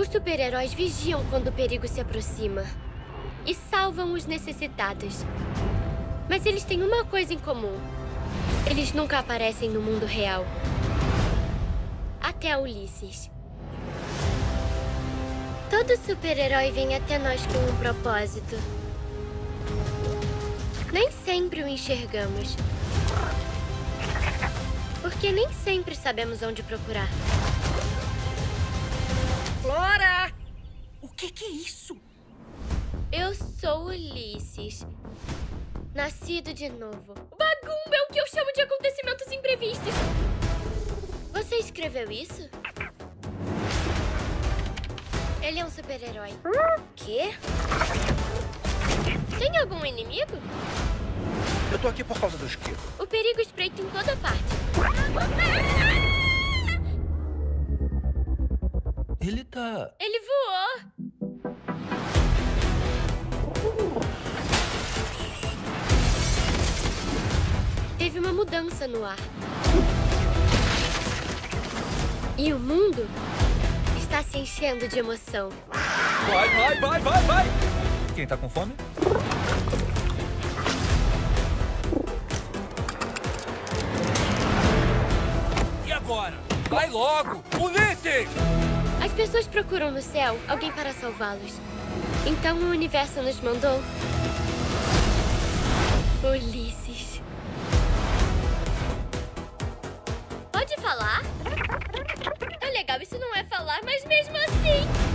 Os super-heróis vigiam quando o perigo se aproxima e salvam os necessitados. Mas eles têm uma coisa em comum: eles nunca aparecem no mundo real. Até Ulisses. Todo super-herói vem até nós com um propósito. Nem sempre o enxergamos. Porque nem sempre sabemos onde procurar. Que é isso? Eu sou Ulisses. Nascido de novo. Bagumba é o que eu chamo de acontecimentos imprevistos. Você escreveu isso? Ele é um super-herói. Quê? Tem algum inimigo? Eu tô aqui por causa do esquilo. O perigo espreita em toda parte. Ele tá. Ele voou. Teve uma mudança no ar. E o mundo está se enchendo de emoção. Vai, vai, vai, vai, vai! Quem tá com fome? E agora? Vai logo! Ulisses! As pessoas procuram no céu alguém para salvá-los. Então o universo nos mandou. Ulisses. Pode falar? É legal, isso não é falar, mas mesmo assim.